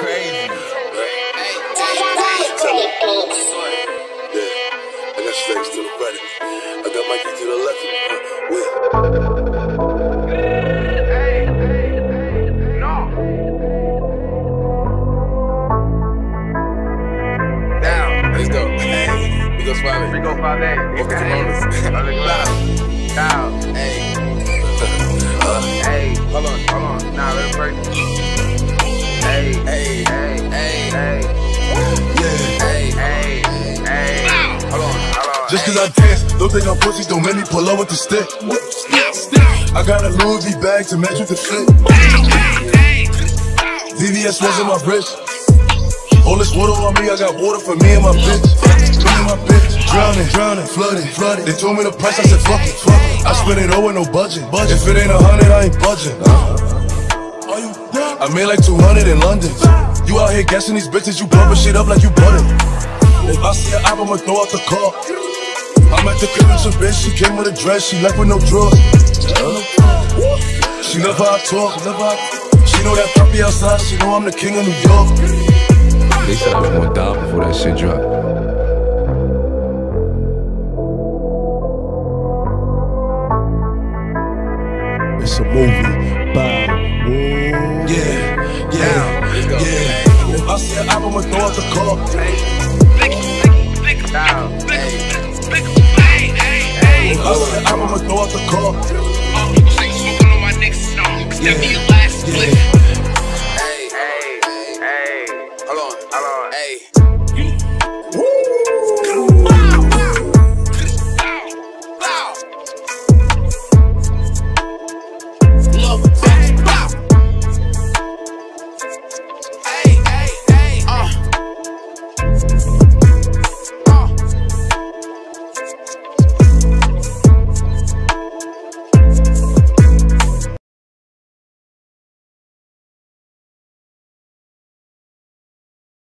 crazy. Yeah, I got my key to the left. Let's go. We go swallow. We go five eight. The? Just cause I dance, don't think I'm pussy, don't make me pull up with the stick. I got a Louis V bag to match with the fit. VVS was in my wrist. All this water on me, I got water for me and my bitch. Me and my bitch, drowning, drowning, flooding, flooding. They told me the price, I said fuck it, fuck it. I spent it all with no budget. If it ain't a hundred, I ain't budging. I made like 200 in London. You out here guessing these bitches, you bumping shit up like you butter. If I see an album, I'ma throw out the car. I'm at the crib with some bitch, she came with a dress, she left with no drawers. She love how I talk, love how I, she know that puppy outside, she know I'm the king of New York. They said I was gonna die before that shit dropped. It's a movie, bow. Yeah, yeah, yeah. If I see an album, I'ma throw out the car. Down. Hey. Hey. Hey. Hold on. Hold on. Hey.